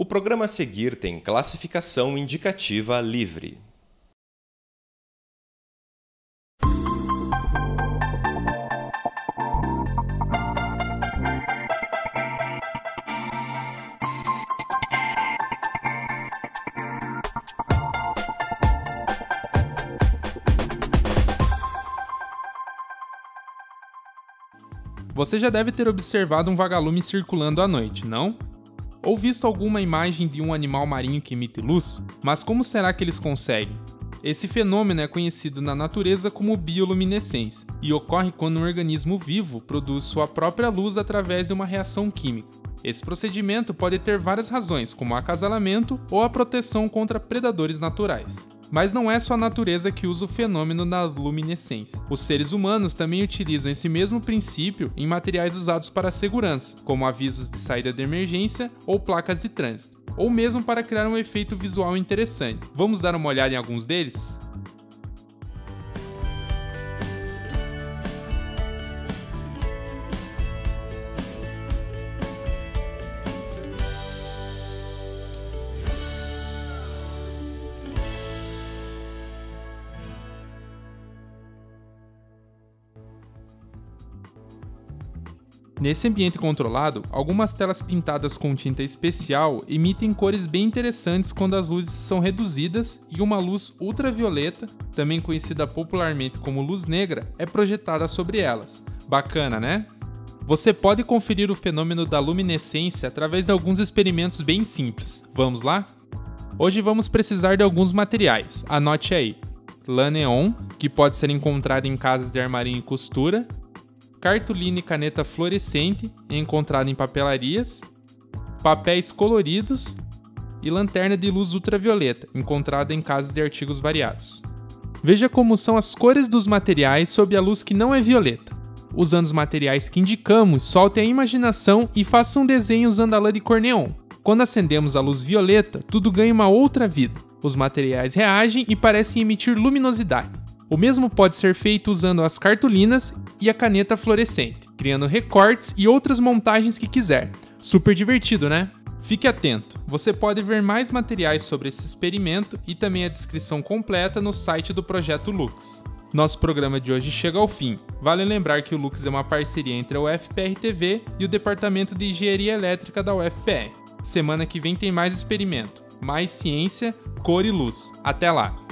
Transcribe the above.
O programa a seguir tem classificação indicativa livre. Você já deve ter observado um vagalume circulando à noite, não? Ou visto alguma imagem de um animal marinho que emite luz? Mas como será que eles conseguem? Esse fenômeno é conhecido na natureza como bioluminescência e ocorre quando um organismo vivo produz sua própria luz através de uma reação química. Esse procedimento pode ter várias razões, como acasalamento ou a proteção contra predadores naturais. Mas não é só a natureza que usa o fenômeno da luminescência. Os seres humanos também utilizam esse mesmo princípio em materiais usados para segurança, como avisos de saída de emergência ou placas de trânsito, ou mesmo para criar um efeito visual interessante. Vamos dar uma olhada em alguns deles? Nesse ambiente controlado, algumas telas pintadas com tinta especial emitem cores bem interessantes quando as luzes são reduzidas e uma luz ultravioleta, também conhecida popularmente como luz negra, é projetada sobre elas. Bacana, né? Você pode conferir o fenômeno da luminescência através de alguns experimentos bem simples. Vamos lá? Hoje vamos precisar de alguns materiais. Anote aí: lã neon, que pode ser encontrada em casas de armarinho e costura, cartolina e caneta fluorescente, encontrada em papelarias, papéis coloridos e lanterna de luz ultravioleta, encontrada em casas de artigos variados. Veja como são as cores dos materiais sob a luz que não é violeta. Usando os materiais que indicamos, solte a imaginação e faça um desenho usando a lã de cor neon. Quando acendemos a luz violeta, tudo ganha uma outra vida. Os materiais reagem e parecem emitir luminosidade. O mesmo pode ser feito usando as cartolinas e a caneta fluorescente, criando recortes e outras montagens que quiser. Super divertido, né? Fique atento, você pode ver mais materiais sobre esse experimento e também a descrição completa no site do projeto Lux. Nosso programa de hoje chega ao fim. Vale lembrar que o Lux é uma parceria entre a UFPR TV e o Departamento de Engenharia Elétrica da UFPR. Semana que vem tem mais experimento, mais ciência, cor e luz. Até lá!